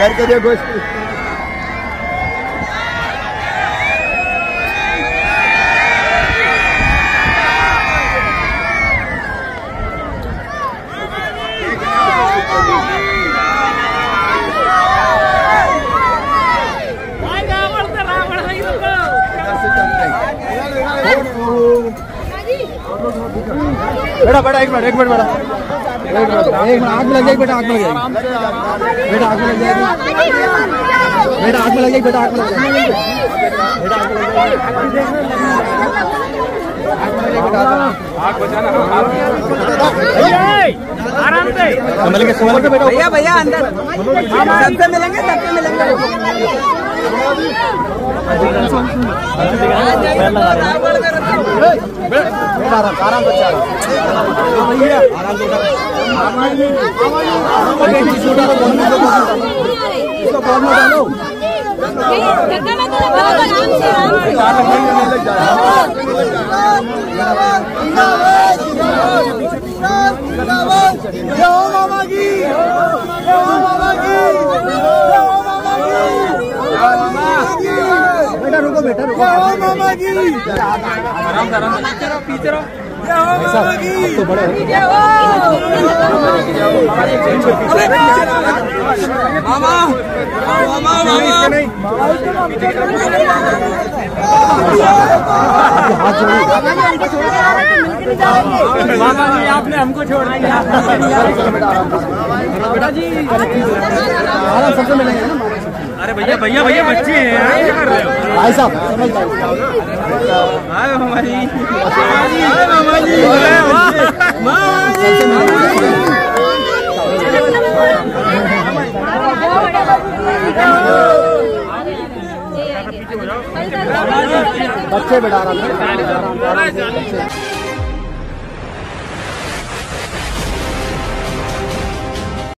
करके देखो बेटा बेटा एक मिनट एक मिनट बेटा। एक मिनट बेटा आग में लग बेटा आग में लग बेटा आग में लग बेटा आग में लग जाएगी। बेटा आग में लग जाएगी। आग बचाना आराम से संभल के संभल भैया भैया अंदर सबसे मिलेंगे सबसे मिलेंगे आराम आराम से आराम से इसको कॉल आराम आराम बेटा रुको। बेटा रुको तो बड़े मामा मामा मामा। मामा जी आपने हमको छोड़ दिया। आराम सबसे मिलेंगे ना अरे भैया भैया भैया बच्चे हैं यार क्या कर रहे हो? भाई साहब जी मामा बच्चे बेटा आराम